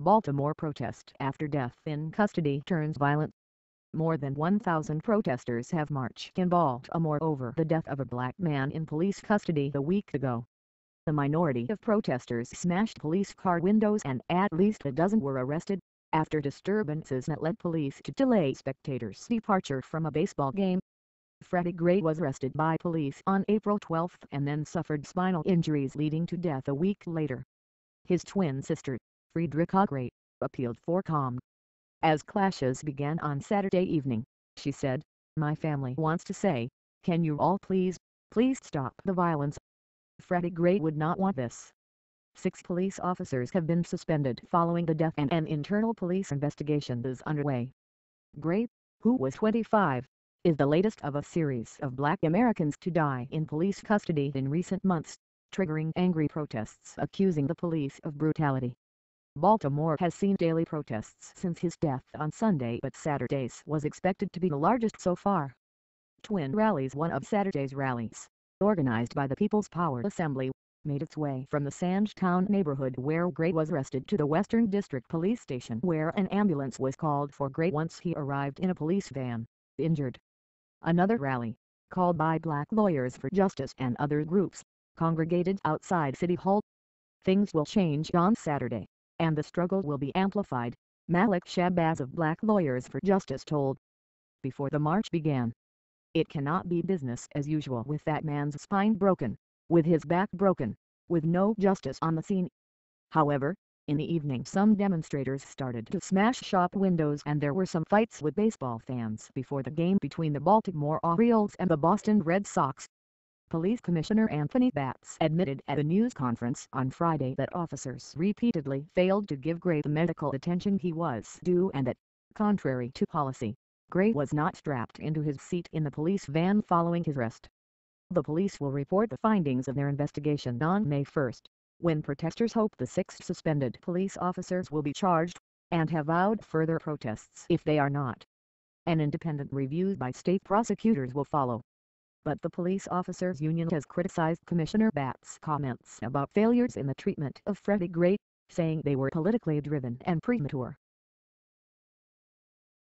Baltimore protest after death in custody turns violent. More than 1,000 protesters have marched in Baltimore over the death of a black man in police custody a week ago. The minority of protesters smashed police car windows and at least a dozen were arrested, after disturbances that led police to delay spectators' departure from a baseball game. Freddie Gray was arrested by police on April 12 and then suffered spinal injuries leading to death a week later. His twin sister, Fredricka Gray, appealed for calm. As clashes began on Saturday evening, she said, My family wants to say, can you all please, please stop the violence. Freddie Gray would not want this. Six police officers have been suspended following the death and an internal police investigation is underway. Gray, who was 25, is the latest of a series of black Americans to die in police custody in recent months, triggering angry protests accusing the police of brutality. Baltimore has seen daily protests since his death on Sunday but Saturday's was expected to be the largest so far. Twin Rallies one of Saturday's rallies, organized by the People's Power Assembly, made its way from the Sandtown neighborhood where Gray was arrested to the Western District Police Station where an ambulance was called for Gray once he arrived in a police van, injured. Another rally, called by Black Lawyers for Justice and other groups, congregated outside City Hall. Things will change on Saturday, and the struggle will be amplified, Malik Shabazz of Black Lawyers for Justice told. Before the march began, it cannot be business as usual with that man's spine broken with his back broken, with no justice on the scene. However, in the evening some demonstrators started to smash shop windows and there were some fights with baseball fans before the game between the Baltimore Orioles and the Boston Red Sox. Police Commissioner Anthony Batts admitted at a news conference on Friday that officers repeatedly failed to give Gray the medical attention he was due and that, contrary to policy, Gray was not strapped into his seat in the police van following his arrest. The police will report the findings of their investigation on May 1, when protesters hope the six suspended police officers will be charged, and have vowed further protests if they are not. An independent review by state prosecutors will follow. But the police officers union has criticized Commissioner Batts' comments about failures in the treatment of Freddie Gray, saying they were politically driven and premature.